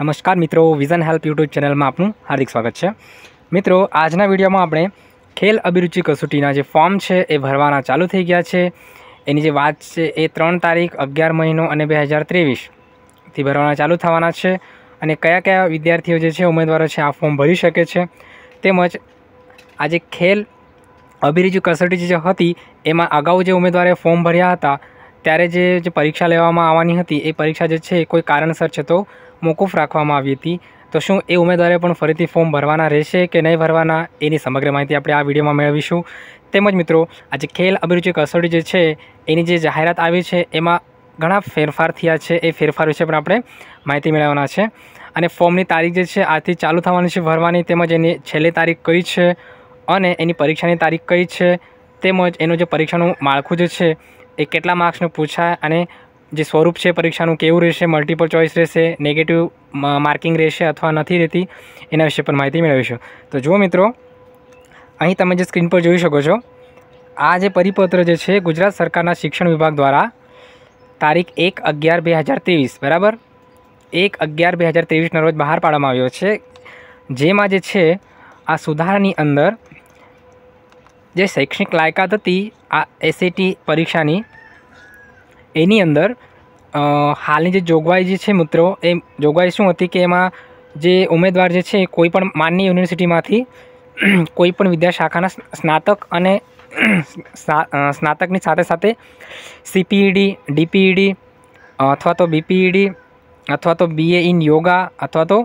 નમસ્કાર મિત્રો vision help YouTube ચેનલમાં આપનું હાર્દિક સ્વાગત છે. મિત્રો, આજના વિડીયોમાં આપણે ખેલ અભિરુચિ કસોટીના જે ફોર્મ છે એ ભરવાના ચાલુ થઈ ગયા છે. એની જે વાત છે એ ત્રણ તારીખ, અગિયાર મહિનો અને બે હજાર ત્રેવીસથી ભરવાના ચાલુ થવાના છે. અને કયા કયા વિદ્યાર્થીઓ જે છે, ઉમેદવારો છે, આ ફોર્મ ભરી શકે છે. તેમજ આજે ખેલ અભિરુચિ કસોટી જે હતી, એમાં અગાઉ જે ઉમેદવારે ફોર્મ ભર્યા હતા, ત્યારે જે જે પરીક્ષા લેવામાં આવવાની હતી, એ પરીક્ષા જે છે એ કોઈ કારણસર છે તો મોકૂફ રાખવામાં આવી હતી. તો શું એ ઉમેદવારે પણ ફરીથી ફોર્મ ભરવાના રહેશે કે નહીં ભરવાના, એની સમગ્ર માહિતી આપણે આ વિડીયોમાં મેળવીશું. તેમજ મિત્રો, આજે ખેલ અભિરુચિ કસોટી જે છે, એની જે જાહેરાત આવી છે, એમાં ઘણા ફેરફાર થયા છે. એ ફેરફાર વિશે પણ આપણે માહિતી મેળવવાના છે. અને ફોર્મની તારીખ જે છે આથી ચાલુ થવાની છે ભરવાની. તેમજ એની છેલ્લી તારીખ કઈ છે અને એની પરીક્ષાની તારીખ કઈ છે. તેમજ એનું જે પરીક્ષાનું માળખું જે છે, એ કેટલા માર્ક્સનું પૂછાય અને જે સ્વરૂપ છે પરીક્ષાનું કેવું રહેશે મલ્ટિપલ ચોઇસ રહેશે નેગેટિવ માર્કિંગ રહેશે અથવા નથી રહેતી, એના વિશે પણ માહિતી મેળવીશું. તો જુઓ મિત્રો, અહીં તમે જે સ્ક્રીન પર જોઈ શકો છો, આ જે પરિપત્ર જે છે ગુજરાત સરકારના શિક્ષણ વિભાગ દ્વારા તારીખ એક અગિયાર બે હજાર ત્રેવીસ, બરાબર? એક અગિયાર બે હજાર ત્રેવીસના રોજ બહાર પાડવામાં આવ્યો છે. જેમાં જે છે, આ સુધારાની અંદર જે શૈક્ષણિક લાયકાત હતી, આ એસએટી પરીક્ષાની એની અંદર હાલની જે જોગવાઈ જે છે મિત્રો, એ જોગવાઈ શું હતી કે એમાં જે ઉમેદવાર જે છે કોઈ પણ માન્ય યુનિવર્સિટીમાંથી કોઈ પણ વિદ્યાશાખાના સ્નાતક અને સ્નાતકની સાથે સાથે સીપીઈડી, ડીપીઈડી, અથવા તો બીપીઈડી, અથવા તો બીએ ઇન યોગા, અથવા તો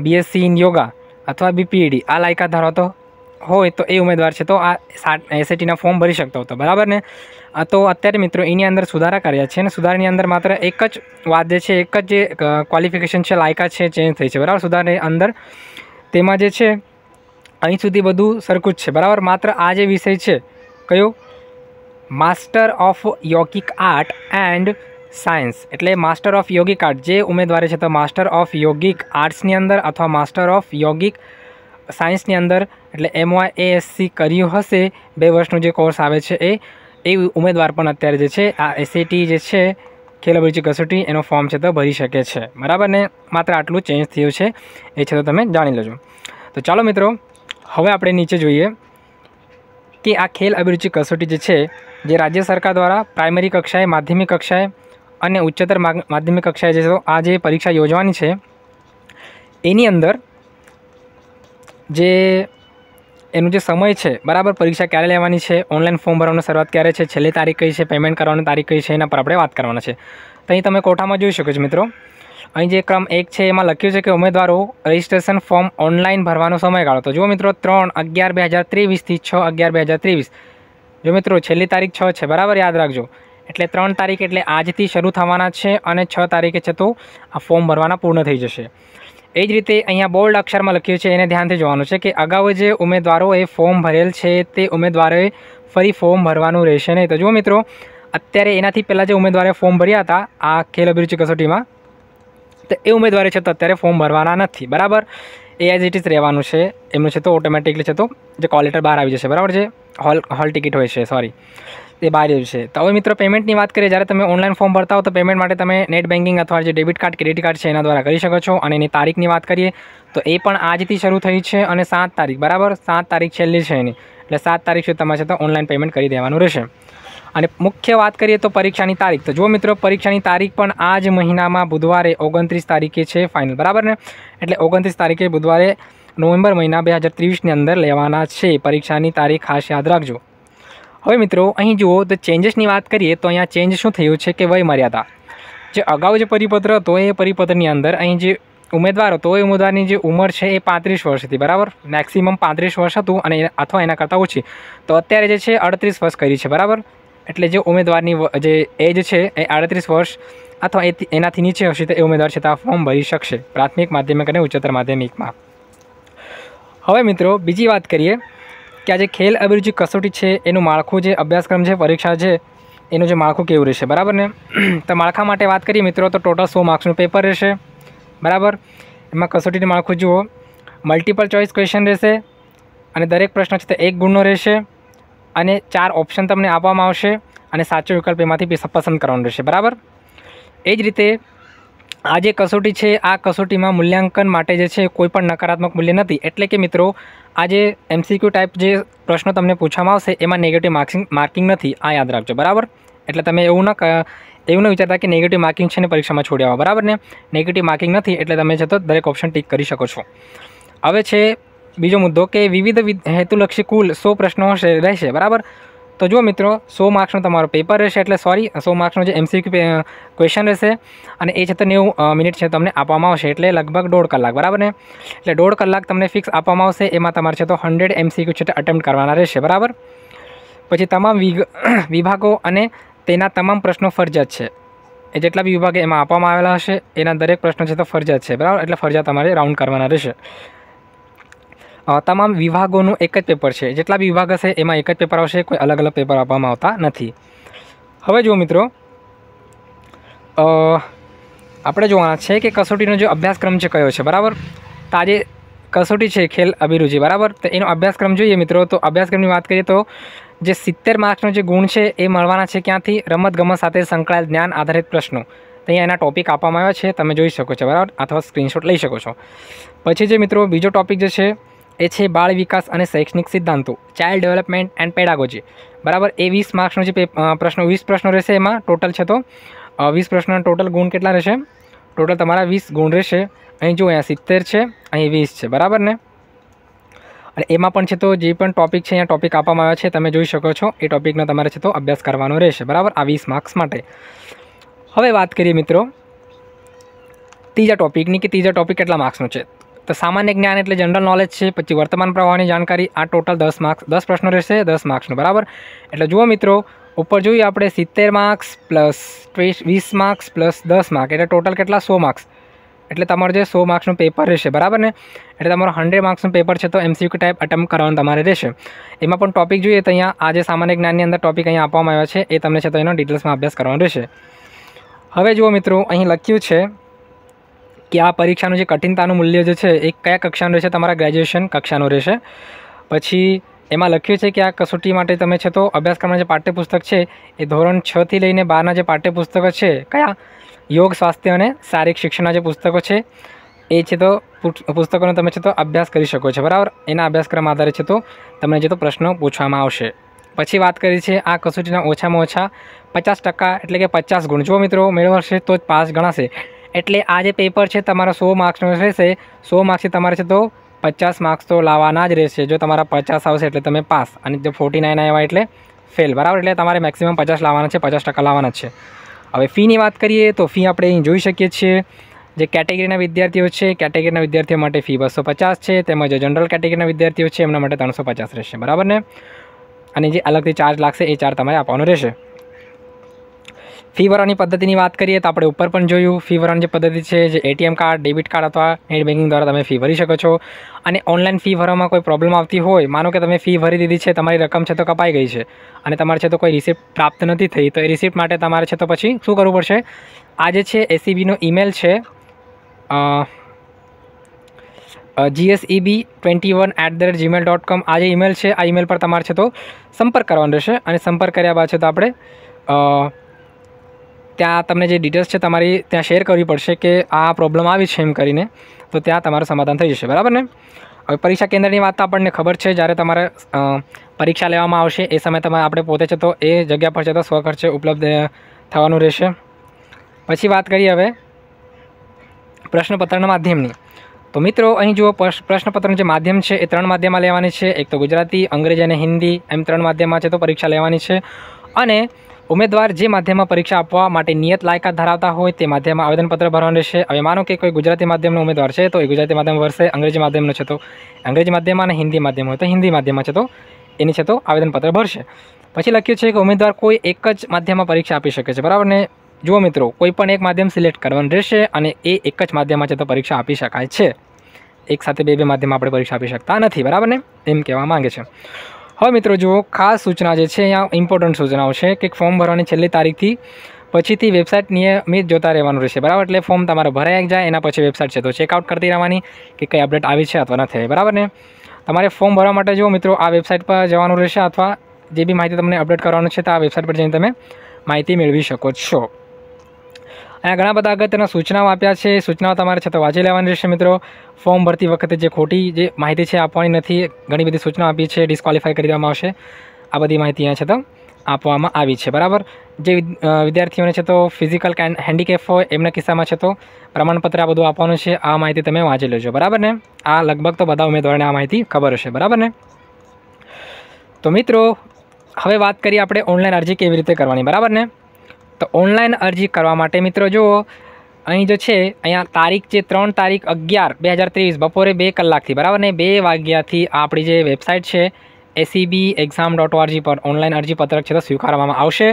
બીએસસી ઇન યોગા, અથવા બીપીઈડી, આ લાયકાત ધરાવતો હોય તો એ ઉમેદવાર છે. તો આ એસએટીના ફોર્મ ભરી શકતો હતો. બરાબર ને? તો અત્યારે મિત્રો એની અંદર સુધારા કર્યા છે અને સુધારાની અંદર માત્ર એક જ વાત જે છે, એક જ જે ક્વોલિફિકેશન છે લાયકાત છે ચેન્જ થઈ છે. બરાબર? સુધારાની અંદર તેમાં જે છે, અહીં સુધી બધું સરખું જ છે. બરાબર? માત્ર આ જે વિષય છે, કયો? Master of yogic art and science એટલે માસ્ટર ઓફ યોગિક આર્ટ જે ઉમેદવારે છે, તો માસ્ટર ઓફ યોગિક આર્ટ્સની અંદર અથવા માસ્ટર ઓફ યોગિક સાયન્સની અંદર, એટલે એમવાય એએસસી કર્યું હશે. બે વર્ષનું જે કોર્સ આવે છે, એ એ ઉમેદવાર પણ અત્યારે જે છે, આ એસએટી જે છે ખેલ અભિરુચિ કસોટી, એનો ફોર્મ છે તો ભરી શકે છે. બરાબર ને? માત્ર આટલું ચેન્જ થયું છે, એ છે તો તમે જાણી લેજો. તો ચાલો મિત્રો, હવે આપણે નીચે જોઈએ કે આ ખેલ અભિરુચિ કસોટી જે છે, જે રાજ્ય સરકાર દ્વારા પ્રાઇમરી કક્ષાએ, માધ્યમિક કક્ષાએ અને ઉચ્ચતર માધ્યમિક કક્ષાએ જે આ જે પરીક્ષા યોજવાની છે, એની અંદર જે એનું જે સમય છે, બરાબર? પરીક્ષા ક્યારે લેવાની છે? ઓનલાઈન ફોર્મ ભરવાની શરૂઆત ક્યારે છે? છેલ્લી તારીખ કઈ છે? પેમેન્ટ કરવાની તારીખ કઈ છે? એના પર આપણે વાત કરવાના છે. તો અહીં તમે કોઠામાં જોઈ શકો છો મિત્રો. અહીં જે ક્રમ એક છે, એમાં લખ્યું છે કે ઉમેદવારો રજિસ્ટ્રેશન ફોર્મ ઓનલાઈન ભરવાનો સમયગાળો. તો જુઓ મિત્રો, ત્રણ અગિયાર બે હજાર ત્રેવીસથી છ અગિયાર બે હજાર ત્રેવીસ. જો મિત્રો, છેલ્લી તારીખ છ છે, બરાબર? યાદ રાખજો. એટલે ત્રણ તારીખ એટલે આજથી શરૂ થવાના છે અને છ તારીખે છે તો આ ફોર્મ ભરવાના પૂર્ણ થઈ જશે. એ જ રીતે અહીંયા બોલ્ડ અક્ષરમાં લખ્યું છે, એને ધ્યાનથી જોવાનું છે કે અગાઉ જે ઉમેદવારોએ ફોર્મ ભરેલ છે, તે ઉમેદવારોએ ફરી ફોર્મ ભરવાનું રહેશે નહીં. તો જુઓ મિત્રો, અત્યારે એનાથી પહેલાં જે ઉમેદવારે ફોર્મ ભર્યા હતા, આ ખેલ અભિરુચિ કસોટીમાં, તો એ ઉમેદવારે છે તો અત્યારે ફોર્મ ભરવાના નથી. બરાબર? એ એઝ ઇટ ઇઝ રહેવાનું છે. એમનું છે તો ઓટોમેટિકલી છે તો જે કોલ લેટર બહાર આવી જશે. બરાબર છે? હોલ હોલ ટિકિટ હોય છે સોરી તે બહાર છે. તો હવે મિત્રો પેમેન્ટની વાત કરીએ, જ્યારે તમે ઓનલાઈન ફોર્મ ભરતા હો, તો પેમેન્ટ માટે તમે નેટ બેન્કિંગ અથવા જે ડેબિટ કાર્ડ ક્રેડિટ કાર્ડ છે, એના દ્વારા કરી શકો છો. અને એની તારીખની વાત કરીએ, તો એ પણ આજથી શરૂ થઈ છે અને સાત તારીખ, બરાબર? સાત તારીખ છેલ્લી છે એની. એટલે સાત તારીખ સુધી તમારે છે તો ઓનલાઈન પેમેન્ટ કરી દેવાનું રહેશે. અને મુખ્ય વાત કરીએ તો પરીક્ષાની તારીખ. તો જો મિત્રો, પરીક્ષાની તારીખ પણ આ જ મહિનામાં બુધવારે ઓગણત્રીસ તારીખે છે ફાઇનલ બરાબર ને? એટલે ઓગણત્રીસ તારીખે બુધવારે નવેમ્બર મહિના બે હજાર ત્રેવીસની અંદર લેવાના છે. પરીક્ષાની તારીખ ખાસ યાદ રાખજો. હવે મિત્રો, અહીં જુઓ તો ચેન્જીસની વાત કરીએ તો અહીંયા ચેન્જ શું થયું છે કે વયમર્યાદા જે અગાઉ જે પરિપત્ર હતો એ પરિપત્રની અંદર અહીં જે ઉમેદવાર હતો, એ ઉમેદવારની જે ઉંમર છે એ પાંત્રીસ વર્ષ હતી, બરાબર? મેક્સિમમ પાંત્રીસ વર્ષ હતું અને અથવા એના કરતાં ઓછી. તો અત્યારે જે છે અડત્રીસ વર્ષ કરી છે, બરાબર? એટલે જે ઉમેદવારની જે એજ છે એ આડત્રીસ વર્ષ અથવા એનાથી નીચે હશે તો એ ઉમેદવાર છે તો આ ફોર્મ ભરી શકશે પ્રાથમિક માધ્યમિક અને ઉચ્ચતર માધ્યમિકમાં. હવે મિત્રો, બીજી વાત કરીએ. કે આજે ખેલ અભિરુચિ કસોટી છે, એનું માળખું જે, અભ્યાસક્રમ છે, પરીક્ષા છે, એનું જે માળખું કેવું રહેશે? બરાબર ને? તો માળખા માટે વાત કરીએ મિત્રો, તો ટોટલ સો માર્ક્સનું પેપર રહેશે. બરાબર? એમાં કસોટીનું માળખું જુઓ. મલ્ટિપલ ચોઇસ ક્વેશ્ચન રહેશે અને દરેક પ્રશ્ન છે તે એક ગુણનો રહેશે અને ચાર ઓપ્શન તમને આપવામાં આવશે અને સાચો વિકલ્પ એમાંથી પસંદ કરવાનો રહેશે. બરાબર? એ જ રીતે આ જે કસોટી છે, આ કસોટીમાં મૂલ્યાંકન માટે જે છે, કોઈ પણ નકારાત્મક મૂલ્ય નથી. એટલે કે મિત્રો આ જે એમસીક્યુ ટાઈપ જે પ્રશ્નો તમને પૂછવામાં આવશે, એમાં નેગેટિવ માર્કિંગ માર્કિંગ નથી. આ યાદ રાખજો, બરાબર? એટલે તમે એવું ન એવું ન વિચારતા કે નેગેટિવ માર્કિંગ છે ને પરીક્ષામાં છોડી આવવા બરાબર ને? નેગેટિવ માર્કિંગ નથી, એટલે તમે જતો દરેક ઓપ્શન ટીક કરી શકો છો. હવે છે બીજો મુદ્દો કે વિવિધ હેતુલક્ષી કુલ સો પ્રશ્નો રહેશે, બરાબર? તો જુઓ મિત્રો, સો માર્ક્સનો તમારો પેપર રહેશે એટલે સોરી સો માર્ક્સનો જે એમસીક્યુ ક્વેશ્ચન રહેશે અને એ છે તો નેવું મિનિટ છે તમને આપવામાં આવશે એટલે લગભગ દોઢ કલાક, બરાબર ને? એટલે દોઢ કલાક તમને ફિક્સ આપવામાં આવશે, એમાં તમારે છે તો હંડ્રેડ એમસીક્યુ છે અટેમ્પ્ટ કરવાના રહેશે, બરાબર? પછી તમામ વિભાગો અને તેના તમામ પ્રશ્નો ફરજિયાત છે. એ જેટલા બી વિભાગ એમાં આપવામાં આવેલા હશે, એના દરેક પ્રશ્નો છે તો ફરજિયાત છે, બરાબર? એટલે ફરજિયાત તમારે રાઉન્ડ કરવાના રહેશે. તમામ વિભાગોનું એક જ પેપર છે. જેટલા બી વિભાગ હશે, એમાં એક જ પેપર આવશે, કોઈ અલગ અલગ પેપર આપવામાં આવતા નથી. હવે જુઓ મિત્રો આપણે જોવાના છે કે કસોટીનો જે અભ્યાસક્રમ છે કયો છે, બરાબર? તો આજે કસોટી છે ખેલ અભિરુચિ, બરાબર? તો એનો અભ્યાસક્રમ જોઈએ મિત્રો, તો અભ્યાસક્રમની વાત કરીએ તો જે સિત્તેર માર્ક્સનો જે ગુણ છે, એ મળવાના છે ક્યાંથી? રમતગમત સાથે સંકળાયેલ જ્ઞાન આધારિત પ્રશ્નો. અહીંયા એના ટોપિક આપવામાં આવ્યા છે, તમે જોઈ શકો છો, બરાબર? અથવા સ્ક્રીનશોટ લઈ શકો છો. પછી જે મિત્રો, બીજો ટોપિક જે છે એ છે બાળ વિકાસ અને શૈક્ષણિક સિદ્ધાંતો ચાઇલ્ડ ડેવલપમેન્ટ એન્ડ પેડાગોજી બરાબર? એ વીસ માર્ક્સનો જે પ્રશ્નો, વીસ પ્રશ્નો રહેશે એમાં ટોટલ છે તો. વીસ પ્રશ્નોના ટોટલ ગુણ કેટલા રહેશે? ટોટલ તમારા વીસ ગુણ રહેશે. અહીં જો અહીંયા સિત્તેર છે, અહીં વીસ છે. બરાબર ને? અને એમાં પણ છે તો જે પણ ટોપિક છે, અહીંયા ટોપિક આપવામાં આવ્યો છે, તમે જોઈ શકો છો. એ ટોપિકનો તમારે છે તો અભ્યાસ કરવાનો રહેશે. બરાબર? આ વીસ માર્ક્સ માટે. હવે વાત કરીએ મિત્રો, ત્રીજા ટોપિકની કે ત્રીજા ટોપિક કેટલા માર્ક્સનો છે? તો સામાન્ય જ્ઞાન એટલે જનરલ નોલેજ છે, પછી વર્તમાન પ્રવાહની જાણકારી, આ ટોટલ દસ માર્ક્સ દસ પ્રશ્નો રહેશે, દસ માર્ક્સનો બરાબર? એટલે જુઓ મિત્રો, ઉપર જોઈએ આપણે સિત્તેર માર્ક્સ પ્લસ વીસ માર્ક્સ પ્લસ દસ માર્ક એટલે ટોટલ કેટલા? સો માર્ક્સ એટલે તમારું જે સો માર્ક્સનું પેપર રહેશે, બરાબર ને? એટલે તમારું હંડ્રેડ માર્ક્સનું પેપર છે તો એમસીક્યુ ટાઈપ અટેમ્પ કરવાનું તમારે રહેશે. એમાં પણ ટોપિક જોઈએ તો અહીંયા આજે સામાન્ય જ્ઞાનની અંદર ટોપિક અહીંયા આપવામાં આવ્યા છે, એ તમને છે તો એનો ડિટેલ્સમાં અભ્યાસ કરવાનો રહેશે. હવે જુઓ મિત્રો, અહીં લખ્યું છે કે આ પરીક્ષાનું જે કઠિનતાનું મૂલ્ય જે છે, એ કયા કક્ષાનું રહેશે? તમારા ગ્રેજ્યુએશન કક્ષાનું રહેશે. પછી એમાં લખ્યું છે કે આ કસોટી માટે તમે છે તો અભ્યાસક્રમના જે પાઠ્યપુસ્તક છે, એ ધોરણ છથી લઈને બારના જે પાઠ્યપુસ્તકો છે, કયા? યોગ, સ્વાસ્થ્ય અને શારીરિક શિક્ષણના જે પુસ્તકો છે, એ છે તો પુસ્તકોનો તમે છે તો અભ્યાસ કરી શકો છો. બરાબર? એના અભ્યાસક્રમ આધારે છે તો તમને જે તો પ્રશ્નો પૂછવામાં આવશે. પછી વાત કરી છે આ કસોટીના ઓછામાં ઓછા પચાસ ટકા એટલે કે પચાસ ગુણ. જો મિત્રો, મેળવશે તો જ પાસ ગણાશે. એટલે આ જે પેપર છે તમારા સો માર્ક્સનો રહેશે. સો માર્ક્સથી તમારે છે તો પચાસ માર્ક્સ તો લાવવાના જ રહેશે. જો તમારા પચાસ આવશે એટલે તમે પાસ. અને જો ફોર્ટી નાઇન આવ્યા એટલે ફેલ બરાબર? એટલે તમારે મેક્સિમમ પચાસ લાવવાના છે, પચાસ ટકા લાવવાના છે. હવે ફીની વાત કરીએ તો ફી આપણે અહીં જોઈ શકીએ છીએ. જે કેટેગરીના વિદ્યાર્થીઓ છે કેટેગરીના વિદ્યાર્થીઓ માટે ફી બસો પચાસ છે. તેમજ જનરલ કેટેગરીના વિદ્યાર્થીઓ છે, એમના માટે ત્રણસો પચાસ રહેશે. બરાબર ને? અને જે અલગથી ચાર્જ લાગશે, એ ચાર્જ તમારે આપવાનો રહેશે. ફી ભરવાની પદ્ધતિની વાત કરીએ તો આપણે ઉપર પણ જોયું, ફી ભરવાની જે પદ્ધતિ છે, જે એટીએમ કાર્ડ, ડેબિટ કાર્ડ અથવા નેટ બેન્કિંગ દ્વારા તમે ફી ભરી શકો છો. અને ઓનલાઈન ફી ભરવામાં કોઈ પ્રોબ્લેમ આવતી હોય, માનો કે તમે ફી ભરી દીધી છે, તમારી રકમ છે તો કપાઈ ગઈ છે. અને તમારે છે તો કોઈ રિસિપ્ટ પ્રાપ્ત નથી થઈ, તો એ રિસિપ્ટ માટે તમારે છે તો પછી શું કરવું પડશે? આ જે છે એસીબીનો ઈમેલ છે GSEB twenty one at the rate Gmail dot com આ જે ઈમેલ છે, આ ઈમેલ પર તમારે છે તો સંપર્ક કરવાનો રહેશે. અને સંપર્ક કર્યા બાદ છે તો આપણે ત્યાં તમને જે ડિટેલ્સ છે તમારી ત્યાં શેર કરવી પડશે કે આ પ્રોબ્લેમ આવી છે એમ કરીને. તો ત્યાં તમારું સમાધાન થઈ જશે, બરાબર ને? હવે પરીક્ષા કેન્દ્રની વાત તો આપણને ખબર છે, જ્યારે તમારે પરીક્ષા લેવામાં આવશે, એ સમયે તમે આપણે પોતે છે તો એ જગ્યા પર છે તો સ્વખર્ચે ઉપલબ્ધ થવાનું રહેશે. પછી વાત કરીએ હવે પ્રશ્નપત્રના માધ્યમની. તો મિત્રો, અહીં જુઓ પ્રશ્નપત્રનું જે માધ્યમ છે, એ ત્રણ માધ્યમમાં લેવાની છે. એક તો ગુજરાતી, અંગ્રેજી અને હિન્દી એમ ત્રણ માધ્યમમાં છે તો પરીક્ષા લેવાની છે. અને ઉમેદવાર જે માધ્યમમાં પરીક્ષા આપવા માટે નિયત લાયકાત ધરાવતા હોય તે માધ્યમમાં આવેદનપત્ર ભરવાનું રહેશે. હવે માનો કે કોઈ ગુજરાતી માધ્યમનો ઉમેદવાર છે, તો એ ગુજરાતી માધ્યમ ભરશે, અંગ્રેજી માધ્યમનો છે તો અંગ્રેજી માધ્યમમાં અને હિન્દી માધ્યમ હોય તો હિન્દી માધ્યમમાં છે તો એની છે તો આવેદનપત્ર ભરશે. પછી લખ્યું છે કે ઉમેદવાર કોઈ એક જ માધ્યમમાં પરીક્ષા આપી શકે છે. બરાબર ને? જુઓ મિત્રો, કોઈ પણ એક માધ્યમ સિલેક્ટ કરવાનું રહેશે અને એ એક જ માધ્યમમાં છે તો પરીક્ષા આપી શકાય છે. એક સાથે બે બે માધ્યમમાં આપણે પરીક્ષા આપી શકતા નથી. બરાબર ને? એમ કહેવા માંગે છે. હવે મિત્રો જુઓ, ખાસ સૂચના જે છે, અહીંયા ઇમ્પોર્ટન્ટ સૂચનાઓ છે કે ફોર્મ ભરવાની છેલ્લી તારીખથી પછીથી વેબસાઇટ નિયમિત જોતા રહેવાનું રહેશે. બરાબર? એટલે ફોર્મ તમારે ભરાઈ જાય, એના પછી વેબસાઇટ છે. તો ચેકઆઉટ કરતી રહેવાની કે કઈ અપડેટ આવી છે અથવા નથી બરાબર ને? તમારે ફોર્મ ભરવા માટે જુઓ મિત્રો, આ વેબસાઇટ પર જવાનું રહેશે અથવા જે બી માહિતી તમને અપડેટ કરવાનું છે તો આ વેબસાઇટ પર જઈને તમે માહિતી મેળવી શકો છો. અહીંયા ઘણા બધા અગત્યના સૂચનાઓ આપ્યા છે. સૂચનાઓ તમારે છે તો વાંચી લેવાની રહેશે મિત્રો. ફોર્મ ભરતી વખતે જે ખોટી જે માહિતી છે આપવાની નથી, ઘણી બધી સૂચનાઓ આપી છે. ડિસ્ક્વોલિફાઈ કરી દેવામાં આવશે. આ બધી માહિતી અહીંયા છે તો આપવામાં આવી છે. બરાબર? જે વિદ્યાર્થીઓને છે તો ફિઝિકલ હેન્ડીકેપ હોય એમના કિસ્સામાં છે તો પ્રમાણપત્ર આ બધું આપવાનું છે. આ માહિતી તમે વાંચી લેજો. બરાબર ને? આ લગભગ તો બધા ઉમેદવારોને આ માહિતી ખબર હશે. બરાબર ને? તો મિત્રો, હવે વાત કરીએ આપણે ઓનલાઈન અરજી કેવી રીતે કરવાની. બરાબર ને? તો ઓનલાઈન અરજી કરવા માટે મિત્રો જુઓ, અહીં જો છે, અહીંયા તારીખ જે ત્રણ તારીખ અગિયાર બે હજાર ત્રેવીસ, બપોરે બે કલાકથી, બરાબર? ને બે વાગ્યાથી આપણી જે વેબસાઇટ છે એસીબી એક્ઝામ ડોટ ઓઆરજી પર ઓનલાઈન અરજીપત્રક છે, તો સ્વીકારવામાં આવશે.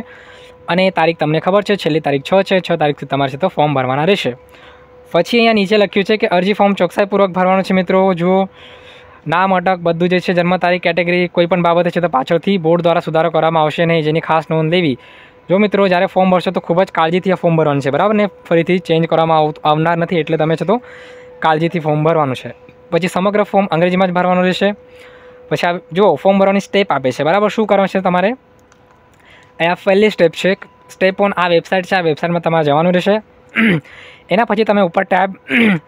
અને તારીખ તમને ખબર છે, છેલ્લી તારીખ છ છે, છ તારીખથી તમારે છે તો ફોર્મ ભરવાના રહેશે. પછી અહીંયા નીચે લખ્યું છે કે અરજી ફોર્મ ચોકસાઈપૂર્વક ભરવાનું છે મિત્રો, જુઓ. નામ, અટક, બધું જે છે, જન્મ તારીખ, કેટેગરી, કોઈ પણ બાબતે છે તો પાછળથી બોર્ડ દ્વારા સુધારો કરવામાં આવશે નહીં, જેની ખાસ નોંધ લેવી. જો મિત્રો, જ્યારે ફોર્મ ભરશો તો ખૂબ જ કાળજીથી આ ફોર્મ ભરવાનું છે, બરાબર ને? ફરીથી ચેન્જ કરવામાં આવનાર નથી એટલે તમે છે તો કાળજીથી ફોર્મ ભરવાનું છે. પછી સમગ્ર ફોર્મ અંગ્રેજીમાં જ ભરવાનું રહેશે. પછી આ જો ફોર્મ ભરવાની સ્ટેપ આપે છે, બરાબર? શું કરવાનું છે તમારે? અહીંયા પહેલી સ્ટેપ છે સ્ટેપ ઓન આ વેબસાઇટ છે, આ વેબસાઇટમાં તમારે જવાનું રહેશે. એના પછી તમે ઉપર ટેબ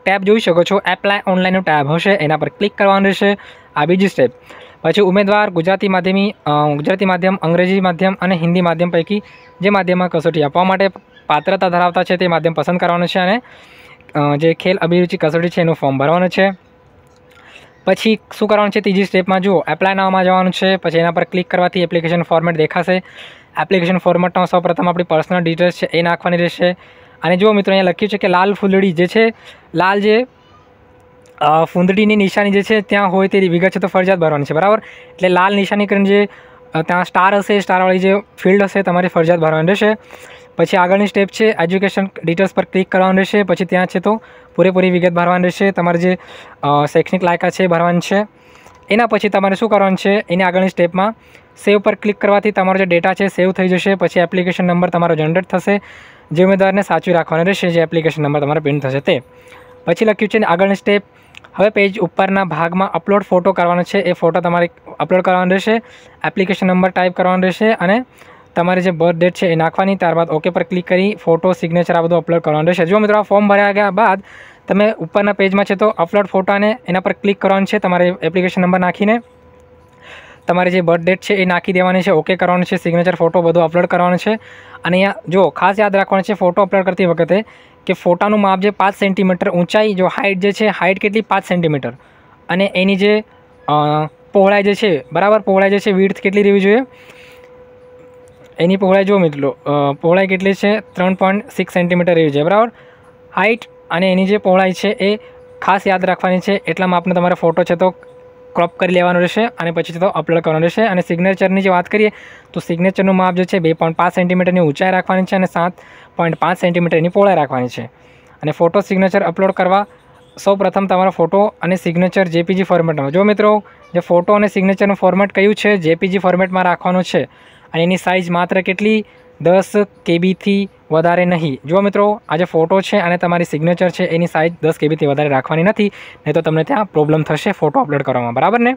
ટેબ જોઈ શકો છો એપ્લાય ઓનલાઈનનું ટેબ હશે, એના પર ક્લિક કરવાનું રહેશે. આ બીજી સ્ટેપ પછી ઉમેદવાર ગુજરાતી માધ્યમી ગુજરાતી માધ્યમ, અંગ્રેજી માધ્યમ અને હિન્દી માધ્યમ પૈકી જે માધ્યમમાં કસોટી આપવા માટે પાત્રતા ધરાવતા છે તે માધ્યમ પસંદ કરવાનું છે અને જે ખેલ અભિરુચિ કસોટી છે એનું ફોર્મ ભરવાનું છે. પછી શું કરવાનું છે ત્રીજી સ્ટેપમાં જુઓ એપ્લાય નાવમાં જવાનું છે, પછી એના પર ક્લિક કરવાથી એપ્લિકેશન ફોર્મેટ દેખાશે. એપ્લિકેશન ફોર્મેટમાં સૌપ્રથમ આપણી પર્સનલ ડિટેલ્સ છે એ નાખવાની રહેશે. અને જુઓ મિત્રો, અહીંયા લખ્યું છે કે લાલ ફૂલડી જે છે, લાલ જે ફૂંદડીની નિશાની જે છે, ત્યાં હોય તેવી વિગત છે તો ફરજિયાત ભરવાની છે, બરાબર? એટલે લાલ નિશાની કરીને જે ત્યાં સ્ટાર હશે, સ્ટારવાળી જે ફિલ્ડ હશે, તમારી ફરજિયાત ભરવાની રહેશે. પછી આગળની સ્ટેપ છે, એજ્યુકેશન ડિટેલ્સ પર ક્લિક કરવાનું રહેશે. પછી ત્યાં છે તો પૂરેપૂરી વિગત ભરવાની રહેશે. તમારે જે શૈક્ષણિક લાયકા છે ભરવાની છે. એના પછી તમારે શું કરવાનું છે, એની આગળની સ્ટેપમાં સેવ પર ક્લિક કરવાથી તમારો જે ડેટા છે સેવ થઈ જશે. પછી એપ્લિકેશન નંબર તમારો જનરેટ થશે. જે ઉમેદવારને સાચવી રાખવાનો રહેશે, જે એપ્લિકેશન નંબર તમારો પ્રિન્ટ થશે તે. પછી લખ્યું છે આગળની સ્ટેપ હવે પેજ ઉપરના ભાગમાં અપલોડ ફોટો કરવાનો છે. એ ફોટો તમારે અપલોડ કરવાનો રહેશે. એપ્લિકેશન નંબર ટાઈપ કરવાનો રહેશે અને તમારી જે બર્થ ડેટ છે એ નાખવાની. ત્યારબાદ ઓકે પર ક્લિક કરી ફોટો સિગ્નેચર આ બધું અપલોડ કરવાનું રહેશે. જો મિત્રો, આ ફોર્મ ભર્યા ગયા બાદ તમે ઉપરના પેજમાં છે તો અપલોડ ફોટો અને એના પર ક્લિક કરવાનું છે. તમારે એપ્લિકેશન નંબર નાખીને તમારી જે બર્થ ડેટ છે એ નાખી દેવાની છે. ઓકે કરવાનું છે. સિગ્નેચર ફોટો બધું અપલોડ કરવાનું છે. અને અહીંયા જો ખાસ યાદ રાખવાનું છે ફોટો અપલોડ કરતી વખતે કે ફોટાનું માપ જે પાંચ સેન્ટીમીટર ઊંચાઈ જો હાઇટ જે છે હાઇટ કેટલી? પાંચ સેન્ટીમીટર. અને એની જે પહોળાઈ જે છે, બરાબર પહોળાઈ જે છે વીર્થ કેટલી રહેવી જોઈએ? એની પહોળાઈ જો મિત્રો પહોળાઈ કેટલી છે? ત્રણ પોઈન્ટ સિક્સ સેન્ટીમીટર રહેવી જોઈએ, બરાબર? હાઇટ અને એની જે પહોળાઈ છે એ ખાસ યાદ રાખવાની છે, એટલા માપનો તમારે ફોટો છે તો ક્રોપ કરી લેવાનો રહેશે અને પછી તો અપલોડ કરવાનો રહેશે. અને સિગ્નેચરની જે વાત કરીએ, તો સિગ્નેચરનું માપ જે છે બે પોઈન્ટ પાંચ સેન્ટીમીટરની ઊંચાઈ રાખવાની છે અને સાત પોઈન્ટ પાંચ સેન્ટીમીટરની પહોળાઈ રાખવાની છે. અને ફોટો સિગ્નેચર અપલોડ કરવા સૌ પ્રથમ તમારો ફોટો અને સિગ્નેચર જેપીજી ફોર્મેટમાં જો મિત્રો, જે ફોટો અને સિગ્નેચરનું ફોર્મેટ કયું છે જેપીજી ફોર્મેટમાં રાખવાનું છે, અને એની સાઇઝ માત્ર કેટલી દસ કેબીથી વધારે નહીં. જો મિત્રો, આ જે ફોટો છે અને તમારી સિગ્નેચર છે, એની સાઇઝ દસ કેબીથી વધારે રાખવાની નથી, નહીં તો તમને ત્યાં પ્રોબ્લેમ થશે ફોટો અપલોડ કરવામાં. બરાબર ને?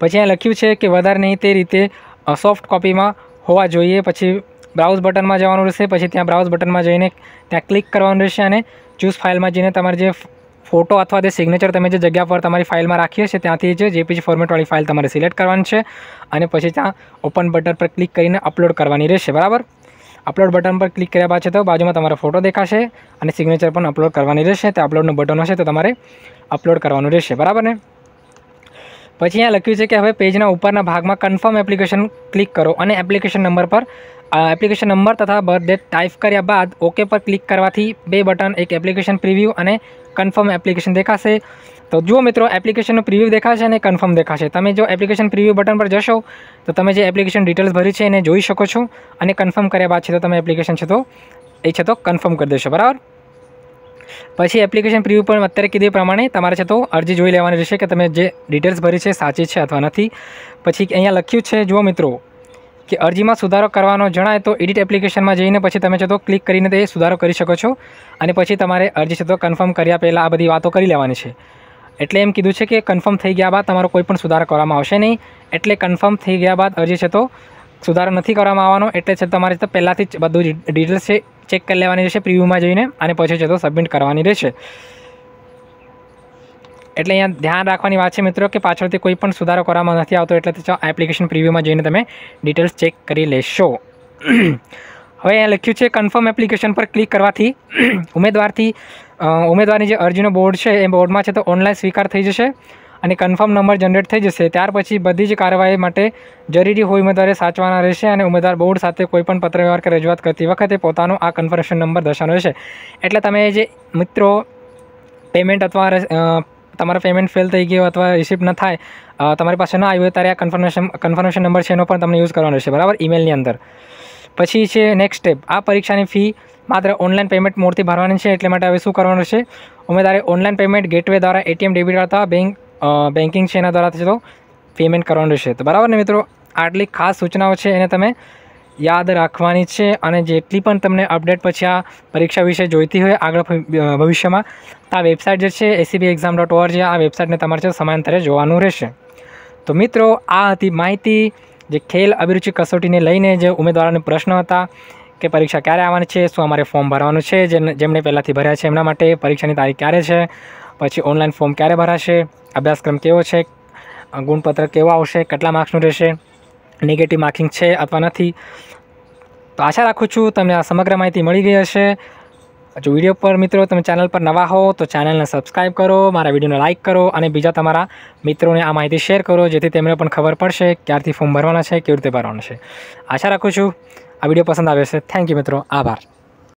પછી અહીંયા લખ્યું છે કે વધારે નહીં તે રીતે સોફ્ટ કોપીમાં હોવા જોઈએ. પછી બ્રાઉઝ બટનમાં જવાનું રહેશે. પછી ત્યાં બ્રાઉઝ બટનમાં જઈને ત્યાં ક્લિક કરવાનું રહેશે અને ચૂઝ ફાઇલમાં જઈને તમારે જે ફોટો અથવા તે સિગ્નેચર તમે જે જગ્યા પર તમારી ફાઇલમાં રાખીએ છીએ, ત્યાંથી જે જેપીજી ફોર્મેટવાળી ફાઇલ તમારે સિલેક્ટ કરવાની છે અને પછી ત્યાં ઓપન બટન પર ક્લિક કરીને અપલોડ કરવાની રહેશે, બરાબર? અપલોડ બટન પર ક્લિક કર્યા બાદ છે તો બાજુમાં તમારો ફોટો દેખાશે અને સિગ્નેચર પણ અપલોડ કરવાની રહેશે, તે અપલોડનું બટન હશે તો તમારે અપલોડ કરવાનું રહેશે, બરાબર ને? પછી અહીંયા લખ્યું છે કે હવે પેજના ઉપરના ભાગમાં કન્ફર્મ એપ્લિકેશન ક્લિક કરો અને એપ્લિકેશન નંબર પર એપ્લિકેશન નંબર તથા બર્થ ડેટ ટાઈપ કર્યા બાદ ઓકે પર ક્લિક કરવાથી બે બટન, એક એપ્લિકેશન પ્રિવ્યૂ અને કન્ફર્મ એપ્લિકેશન દેખાશે. તો જુઓ મિત્રો એપ્લિકેશનનું પ્રિવ્યૂ દેખાશે અને કન્ફર્મ દેખાશે. તમે જો એપ્લિકેશન પ્રિવ્યૂ બટન પર જશો, તો તમે જે એપ્લિકેશન ડિટેલ્સ ભરી છે એને જોઈ શકો છો અને કન્ફર્મ કર્યા બાદ છે તો તમે એપ્લિકેશન છે તો, એ છે તો કન્ફર્મ કરી દેશો. બરાબર? પછી એપ્લિકેશન પ્રિવ્યુ પણ અત્યારે કીધી પ્રમાણે તમારે છે તો અરજી જોઈ લેવાની રહેશે કે તમે જે ડિટેલ્સ ભરી છે, સાચી છે અથવા નથી. પછી અહીંયા લખ્યું છે, જુઓ મિત્રો, કે અરજીમાં સુધારો કરવાનો જણાય તો એડિટ એપ્લિકેશનમાં જઈને પછી તમે છે તો ક્લિક કરીને તે સુધારો કરી શકો છો. અને પછી તમારે અરજી છે તો કન્ફર્મ કર્યા પહેલાં આ બધી વાતો કરી લેવાની છે. એટલે એમ કીધું છે કે કન્ફર્મ થઈ ગયા બાદ તમારો કોઈ પણ સુધારો કરવામાં આવશે નહીં. એટલે કન્ફર્મ થઈ ગયા બાદ અરજી છે તો સુધારો નથી કરવામાં આવવાનો, એટલે છે તમારે તો પહેલાંથી જ બધું ડિટેલ્સ છે ચેક કરી લેવાની રહેશે પ્રિવ્યુમાં જઈને અને પછી છે તો સબમિટ કરવાની રહેશે. એટલે અહીંયા ધ્યાન રાખવાની વાત છે મિત્રો કે પાછળથી કોઈ પણ સુધારો કરવામાં નથી આવતો, એટલે એપ્લિકેશન પ્રિવ્યુમાં જઈને તમે ડિટેલ્સ ચેક કરી લેશો. હવે અહીંયા લખ્યું છે કન્ફર્મ એપ્લિકેશન પર ક્લિક કરવાથી ઉમેદવારથી ઉમેદવારની જે અરજીનો બોર્ડ છે, એ બોર્ડમાં છે તો ઓનલાઈન સ્વીકાર થઈ જશે. અને કન્ફર્મ નંબર જનરેટ થઈ જશે. ત્યાર પછી બધી જ કાર્યવાહી માટે જરૂરી હોય ઉમેદવારે સાચવાના રહેશે અને ઉમેદવાર બોર્ડ સાથે કોઈપણ પત્રવ્યવહાર કે રજૂઆત કરતી વખતે પોતાનો આ કન્ફર્મેશન નંબર દર્શાવવાનો રહેશે. એટલે તમે જે મિત્રો પેમેન્ટ અથવા તમારો પેમેન્ટ ફેલ થઈ ગયો અથવા રિસિપ્ટ ન થાય તમારી પાસે ન આવ્યું ત્યારે આ કન્ફર્મેશન કન્ફર્મેશન નંબર છે એનો પણ તમને યુઝ કરવાનો રહેશે. બરાબર? ઈમેલની અંદર. પછી છે નેક્સ્ટ સ્ટેપ આ પરીક્ષાની ફી માત્ર ઓનલાઈન પેમેન્ટ મોડથી ભરવાની છે, એટલે માટે હવે શું કરવાનું છે ઉમેદવારે ઓનલાઈન પેમેન્ટ ગેટવે દ્વારા એટીએમ ડેબિટ અથવા બેંક બેન્કિંગ છે એના દ્વારા તો પેમેન્ટ કરવાનું રહેશે. તો બરાબર ને મિત્રો? આટલી ખાસ સૂચનાઓ છે એને તમે યાદ રાખવાની છે અને જેટલી પણ તમને અપડેટ પછી આ પરીક્ષા વિશે જોઈતી હોય આગળ ભવિષ્યમાં આ વેબસાઇટ જે છે એસીબી એક્ઝામ ડોટ ઓઆરજી આ વેબસાઇટને તમારે છે સમાંતરે જોવાનું રહેશે. તો મિત્રો, આ હતી માહિતી જે ખેલ અભિરુચિ કસોટીને લઈને જે ઉમેદવારોને પ્રશ્ન હતા કે પરીક્ષા ક્યારે આવવાની છે, શું અમારે ફોર્મ ભરવાનું છે જેમ જેમણે પહેલાંથી ભર્યા છે, એમના માટે પરીક્ષાની તારીખ ક્યારે છે પછી ઓનલાઈન ફોર્મ ક્યારે ભરાશે? અભ્યાસક્રમ કેવો છે? ગુણપત્ર કેવો આવશે? કેટલા માર્ક્સનું રહેશે? નેગેટિવ માર્કિંગ છે અથવા નથી? તો આશા રાખું છું તમને આ સમગ્ર માહિતી મળી ગઈ હશે. જો વીડિયો પર મિત્રો તમે ચેનલ પર નવા હો તો ચેનલને સબસ્ક્રાઈબ કરો, મારા વિડીયોને લાઇક કરો અને બીજા તમારા મિત્રોને આ માહિતી શેર કરો, જેથી તેમને પણ ખબર પડશે ક્યારથી ફોર્મ ભરવાના છે, કેવી રીતે ભરવાના છે. આશા રાખું છું આ વીડિયો પસંદ આવ્યો છે થેન્ક યુ મિત્રો. આભાર.